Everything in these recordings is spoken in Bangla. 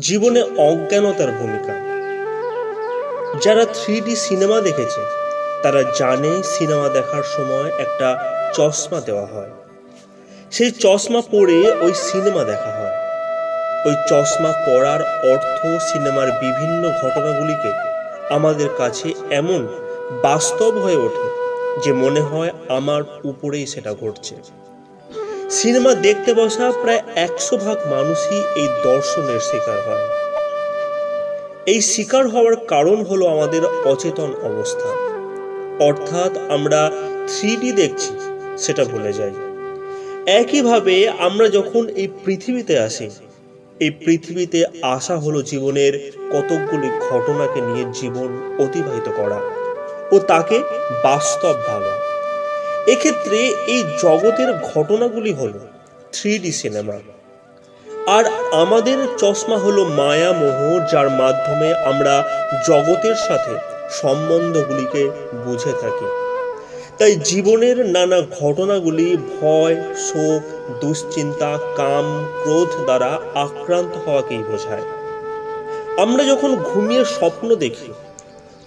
জীবনে অজ্ঞানতার ভূমিকা। যারা থ্রি সিনেমা দেখেছে, তারা জানে সিনেমা দেখার সময় একটা চশমা দেওয়া হয়। সেই চশমা পরে ওই সিনেমা দেখা হয়। ওই চশমা পরার অর্থ সিনেমার বিভিন্ন ঘটনাগুলিকে আমাদের কাছে এমন বাস্তব হয়ে ওঠে যে মনে হয় আমার উপরেই সেটা ঘটছে। সিনেমা দেখতে বসা প্রায় একশো ভাগ মানুষই এই দর্শনের শিকার হয়। এই শিকার হওয়ার কারণ হলো আমাদের অচেতন অবস্থা। অর্থাৎ আমরা থ্রি দেখছি, সেটা ভুলে যাই। একইভাবে আমরা যখন এই পৃথিবীতে আসি, এই পৃথিবীতে আসা হলো জীবনের কতকগুলি ঘটনাকে নিয়ে জীবন অতিবাহিত করা ও তাকে বাস্তব ভাবা। এক্ষেত্রে এই জগতের ঘটনাগুলি হলো থ্রি সিনেমা। আর আমাদের চশমা হলো মায়া মোহ, যার মাধ্যমে আমরা জগতের সাথে সম্বন্ধগুলিকে বুঝে থাকি। তাই জীবনের নানা ঘটনাগুলি ভয়, শোক, দুশ্চিন্তা, কাম, ক্রোধ দ্বারা আক্রান্ত হওয়াকেই বোঝায়। আমরা যখন ঘুমিয়ে স্বপ্ন দেখি,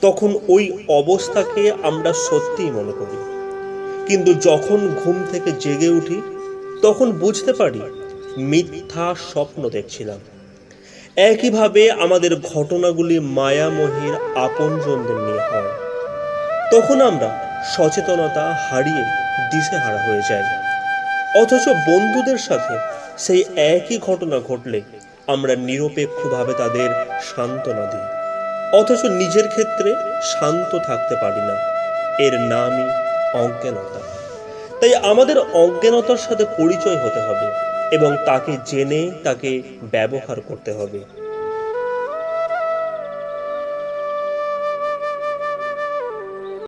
তখন ওই অবস্থাকে আমরা সত্যিই মনে করি। কিন্তু যখন ঘুম থেকে জেগে উঠি, তখন বুঝতে পারি মিথ্যা স্বপ্ন দেখছিলাম। একইভাবে আমাদের ঘটনাগুলি মায়ামোহের আপনজনদের নিয়ে হয়। তখন আমরা সচেতনতা হারিয়ে দিশেহারা হয়ে যাই। অথচ বন্ধুদের সাথে সেই একই ঘটনা ঘটলে আমরা নিরপেক্ষভাবে তাদের সান্ত্বনা দিই। অথচ নিজের ক্ষেত্রে শান্ত থাকতে পারি না। এর নামই অজ্ঞানতা। তাই আমাদের অজ্ঞানতার সাথে পরিচয় হতে হবে এবং তাকে জেনে তাকে ব্যবহার করতে হবে।